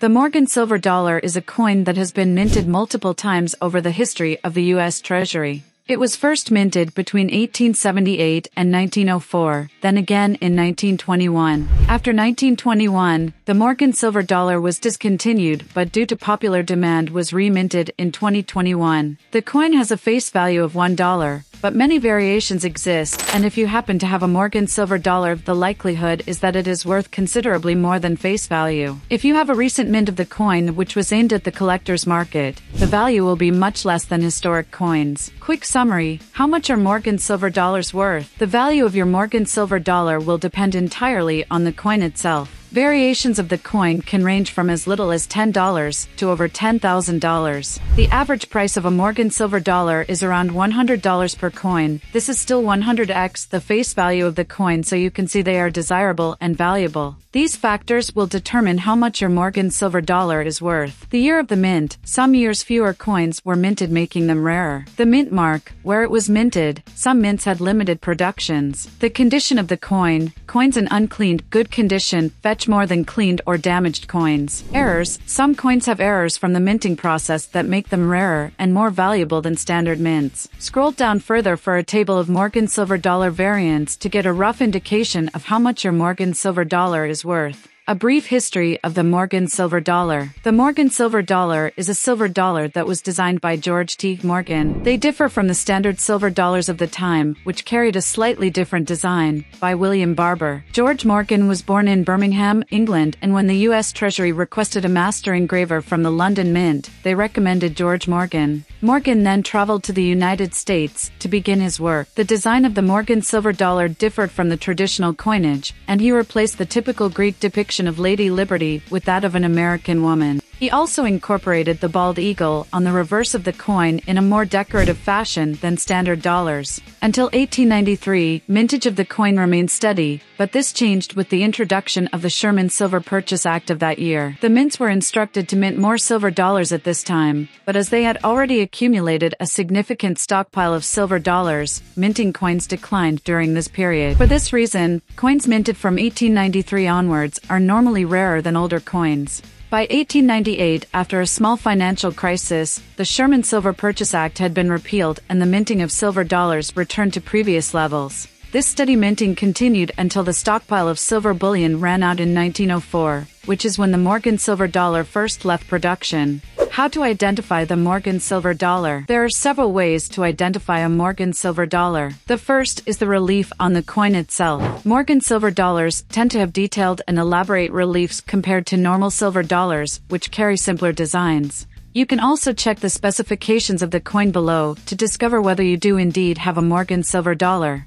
The Morgan silver dollar is a coin that has been minted multiple times over the history of the U.S. Treasury. It was first minted between 1878 and 1904, then again in 1921. After 1921, the Morgan silver dollar was discontinued but due to popular demand was reminted in 2021. The coin has a face value of $1, but many variations exist, and if you happen to have a Morgan silver dollar, the likelihood is that it is worth considerably more than face value. If you have a recent mint of the coin which was aimed at the collector's market, the value will be much less than historic coins. Quick summary, how much are Morgan silver dollars worth? The value of your Morgan silver dollar will depend entirely on the coin itself. Variations of the coin can range from as little as $10 to over $10,000. The average price of a Morgan silver dollar is around $100 per coin. This is still 100x the face value of the coin so you can see they are desirable and valuable. These factors will determine how much your Morgan silver dollar is worth. The year of the mint, some years fewer coins were minted making them rarer. The mint mark, where it was minted, some mints had limited productions. The condition of the coin, coins in uncleaned, good condition, fetch much more than cleaned or damaged coins. Errors Some coins have errors from the minting process that make them rarer and more valuable than standard mints. Scroll down further for a table of Morgan silver dollar variants to get a rough indication of how much your Morgan silver dollar is worth. A brief history of the Morgan silver dollar. The Morgan silver dollar is a silver dollar that was designed by George T. Morgan. They differ from the standard silver dollars of the time, which carried a slightly different design, by William Barber. George Morgan was born in Birmingham, England, and when the U.S. Treasury requested a master engraver from the London Mint, they recommended George Morgan. Morgan then traveled to the United States to begin his work. The design of the Morgan silver dollar differed from the traditional coinage, and he replaced the typical Greek depiction of Lady Liberty with that of an American woman. He also incorporated the bald eagle on the reverse of the coin in a more decorative fashion than standard dollars. Until 1893, mintage of the coin remained steady, but this changed with the introduction of the Sherman Silver Purchase Act of that year. The mints were instructed to mint more silver dollars at this time, but as they had already accumulated a significant stockpile of silver dollars, minting coins declined during this period. For this reason, coins minted from 1893 onwards are normally rarer than older coins. By 1898, after a small financial crisis, the Sherman Silver Purchase Act had been repealed and the minting of silver dollars returned to previous levels. This steady minting continued until the stockpile of silver bullion ran out in 1904, which is when the Morgan silver dollar first left production. How to identify the Morgan silver dollar? There are several ways to identify a Morgan silver dollar. The first is the relief on the coin itself. Morgan silver dollars tend to have detailed and elaborate reliefs compared to normal silver dollars, which carry simpler designs. You can also check the specifications of the coin below to discover whether you do indeed have a Morgan silver dollar.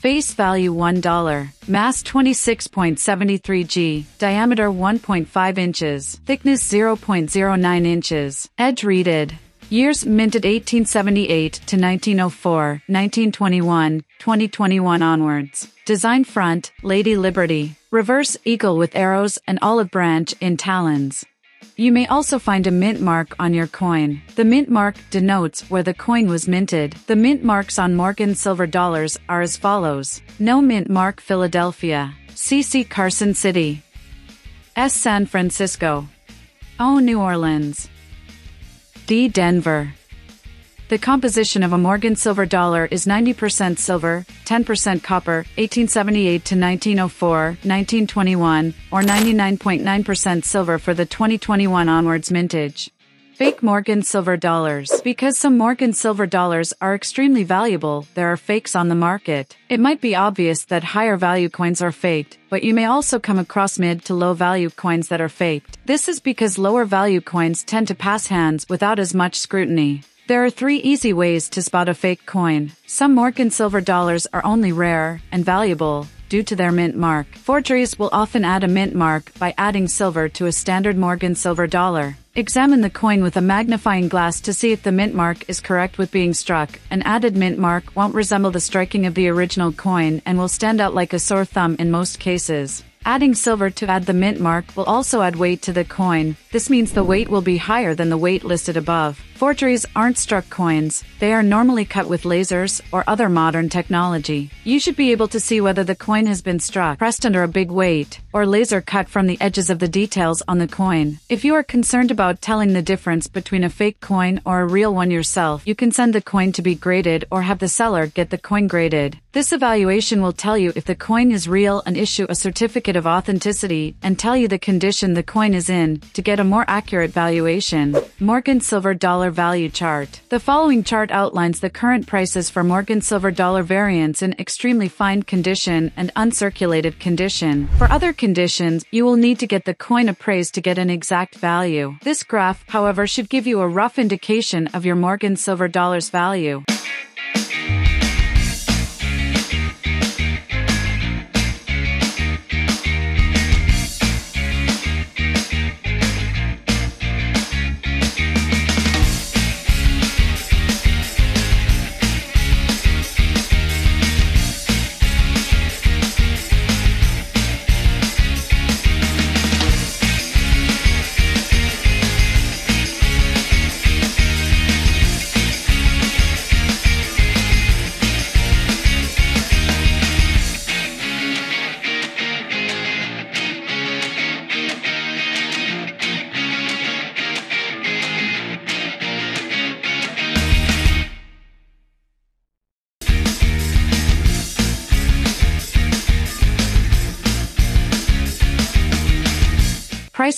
Face value $1. Mass 26.73 G. Diameter 1.5 inches. Thickness 0.09 inches. Edge reeded. Years minted 1878 to 1904, 1921, 2021 onwards. Design front, Lady Liberty. Reverse eagle with arrows and olive branch in talons. You may also find a mint mark on your coin. The mint mark denotes where the coin was minted. The mint marks on Morgan silver dollars are as follows. No mint mark Philadelphia. CC Carson City. S San Francisco. O New Orleans. D Denver. The composition of a Morgan silver dollar is 90% silver, 10% copper, 1878 to 1904, 1921, or 99.9% silver for the 2021 onwards mintage. Fake Morgan silver dollars. Because some Morgan silver dollars are extremely valuable, there are fakes on the market. It might be obvious that higher value coins are faked, but you may also come across mid to low value coins that are faked. This is because lower value coins tend to pass hands without as much scrutiny. There are three easy ways to spot a fake coin. Some Morgan silver dollars are only rare and valuable due to their mint mark. Forgeries will often add a mint mark by adding silver to a standard Morgan silver dollar. Examine the coin with a magnifying glass to see if the mint mark is correct with being struck. An added mint mark won't resemble the striking of the original coin and will stand out like a sore thumb in most cases. Adding silver to add the mint mark will also add weight to the coin. This means the weight will be higher than the weight listed above. Forgeries aren't struck coins, they are normally cut with lasers or other modern technology. You should be able to see whether the coin has been struck, pressed under a big weight, or laser cut from the edges of the details on the coin. If you are concerned about telling the difference between a fake coin or a real one yourself, you can send the coin to be graded or have the seller get the coin graded. This evaluation will tell you if the coin is real and issue a certificate of authenticity and tell you the condition the coin is in to get a more accurate valuation. Morgan Silver Dollar Value Chart. The following chart outlines the current prices for Morgan Silver Dollar variants in extremely fine condition and uncirculated condition. For other conditions, you will need to get the coin appraised to get an exact value. This graph, however, should give you a rough indication of your Morgan Silver Dollar's value.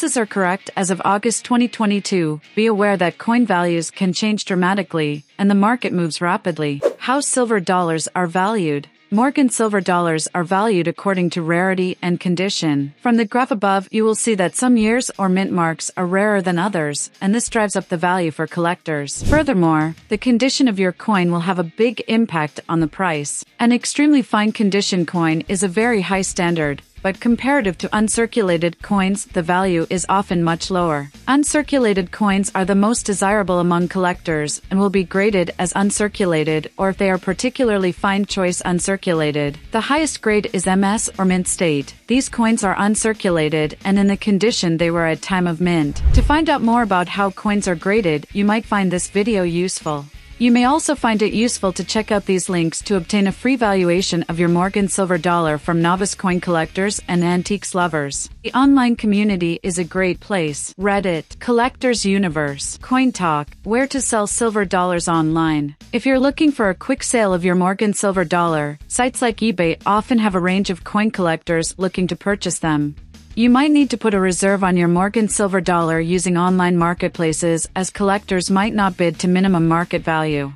Prices are correct as of August 2022. Be aware that coin values can change dramatically, and the market moves rapidly. How silver dollars are valued. Morgan silver dollars are valued according to rarity and condition. From the graph above, you will see that some years or mint marks are rarer than others, and this drives up the value for collectors. Furthermore, the condition of your coin will have a big impact on the price. An extremely fine condition coin is a very high standard, but comparative to uncirculated coins, the value is often much lower. Uncirculated coins are the most desirable among collectors and will be graded as uncirculated or if they are particularly fine choice uncirculated. The highest grade is MS or mint state. These coins are uncirculated and in the condition they were at time of mint. To find out more about how coins are graded, you might find this video useful. You may also find it useful to check out these links to obtain a free valuation of your Morgan Silver Dollar from novice coin collectors and antiques lovers. The online community is a great place. Reddit, Collectors Universe, Coin Talk, where to sell silver dollars online. If you're looking for a quick sale of your Morgan Silver Dollar, sites like eBay often have a range of coin collectors looking to purchase them. You might need to put a reserve on your Morgan silver dollar using online marketplaces as collectors might not bid to minimum market value.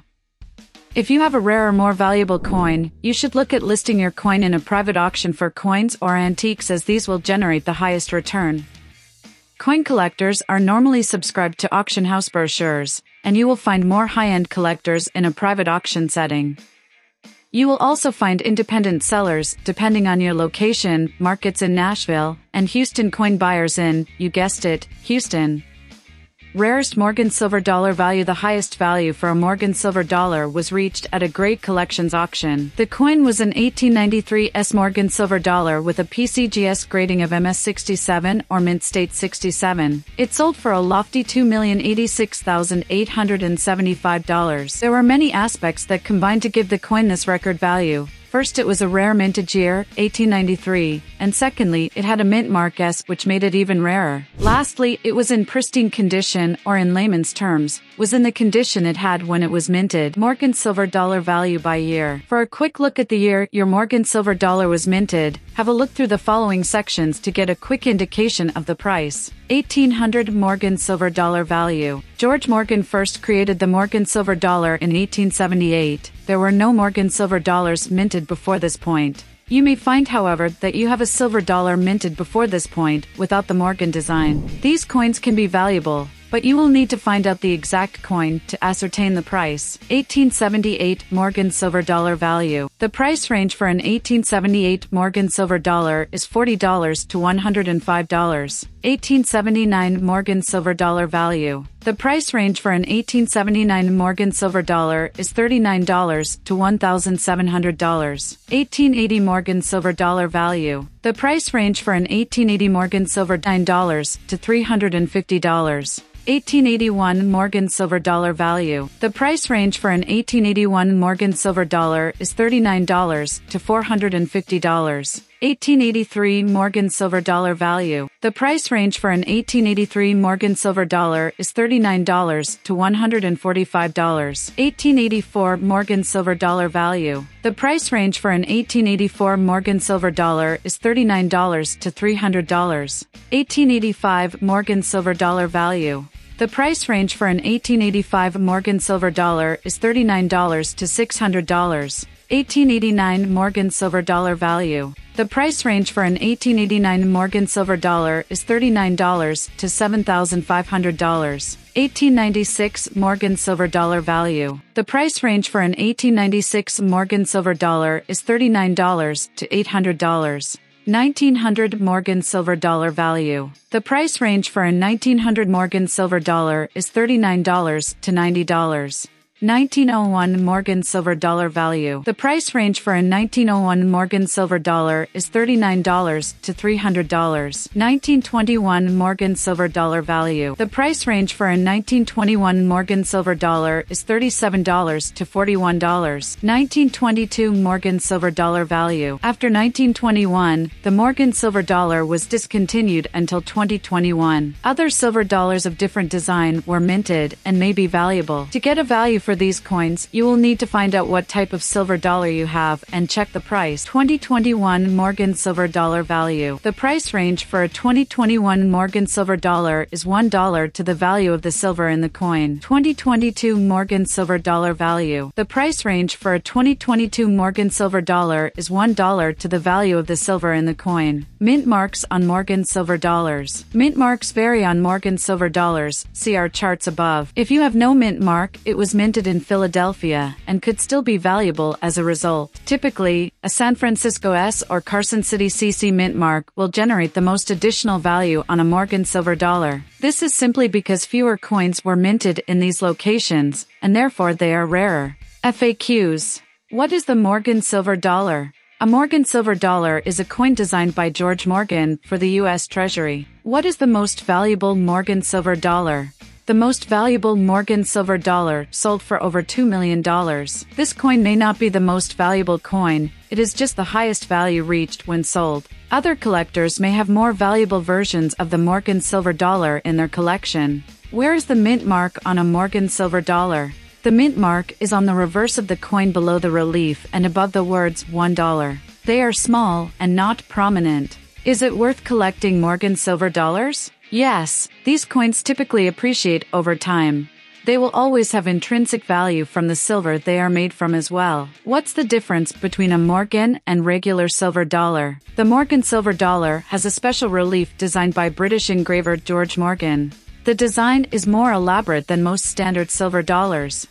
If you have a rare or more valuable coin, you should look at listing your coin in a private auction for coins or antiques as these will generate the highest return. Coin collectors are normally subscribed to auction house brochures, and you will find more high-end collectors in a private auction setting. You will also find independent sellers, depending on your location, markets in Nashville, and Houston coin buyers in, you guessed it, Houston. Rarest Morgan silver dollar value The highest value for a Morgan silver dollar was reached at a Great Collections auction. The coin was an 1893 S Morgan silver dollar with a PCGS grading of MS67 or Mint State 67. It sold for a lofty $2,086,875. There were many aspects that combined to give the coin this record value. First, it was a rare mintage year, 1893, and secondly, it had a mint mark S which made it even rarer. Lastly, it was in pristine condition, or in layman's terms, was in the condition it had when it was minted. Morgan Silver Dollar Value by Year. For a quick look at the year your Morgan Silver Dollar was minted, have a look through the following sections to get a quick indication of the price. 1800 Morgan Silver Dollar Value. George Morgan first created the Morgan Silver Dollar in 1878. There were no Morgan Silver Dollars minted before this point. You may find, however, that you have a silver dollar minted before this point, without the Morgan design. These coins can be valuable, but you will need to find out the exact coin to ascertain the price. 1878 Morgan Silver Dollar Value. The price range for an 1878 Morgan Silver Dollar is $40 to $105. 1879 Morgan silver dollar value. The price range for an 1879 Morgan silver dollar is $39 to $1,700. 1880 Morgan silver dollar value. The price range for an 1880 Morgan silver $9 to $350. 1881 Morgan silver dollar value. The price range for an 1881 Morgan silver dollar is $39 to $450. 1883 Morgan silver dollar value. The price range for an 1883 Morgan silver dollar is $39 to $145. 1884 Morgan silver dollar value. The price range for an 1884 Morgan silver dollar is $39 to $300. 1885 Morgan silver dollar value. The price range for an 1885 Morgan silver dollar is $39 to $600. 1889 Morgan silver dollar value. The price range for an 1889 Morgan silver dollar is $39 to $7,500. 1896 Morgan silver dollar value. The price range for an 1896 Morgan silver dollar is $39 to $800. 1900 Morgan silver dollar value. The price range for a 1900 Morgan silver dollar is $39 to $90. 1901 Morgan silver dollar value. The price range for a 1901 Morgan silver dollar is $39 to $300. 1921 Morgan silver dollar value. The price range for a 1921 Morgan silver dollar is $37 to $41. 1922 Morgan silver dollar value. After 1921, the Morgan silver dollar was discontinued until 2021. Other silver dollars of different design were minted and may be valuable. To get a value for these coins, you will need to find out what type of silver dollar you have and check the price. 2021 Morgan Silver Dollar Value. The price range for a 2021 Morgan Silver Dollar is $1 to the value of the silver in the coin. 2022 Morgan Silver Dollar Value. The price range for a 2022 Morgan Silver Dollar is $1 to the value of the silver in the coin. Mint marks on Morgan Silver Dollars. Mint marks vary on Morgan Silver Dollars. See our charts above. If you have no mint mark, it was minted in Philadelphia and could still be valuable as a result. Typically, a San Francisco S or Carson City CC mint mark will generate the most additional value on a Morgan silver dollar. This is simply because fewer coins were minted in these locations, and therefore they are rarer. FAQs. What is the Morgan silver dollar? A Morgan silver dollar is a coin designed by George Morgan for the U.S. Treasury. What is the most valuable Morgan silver dollar? The most valuable Morgan silver dollar sold for over $2 million. This coin may not be the most valuable coin, it is just the highest value reached when sold. Other collectors may have more valuable versions of the Morgan silver dollar in their collection. Where is the mint mark on a Morgan silver dollar? The mint mark is on the reverse of the coin below the relief and above the words $1. They are small and not prominent. Is it worth collecting Morgan silver dollars? Yes, these coins typically appreciate over time. They will always have intrinsic value from the silver they are made from as well. What's the difference between a Morgan and regular silver dollar? The Morgan silver dollar has a special relief designed by British engraver George Morgan. The design is more elaborate than most standard silver dollars.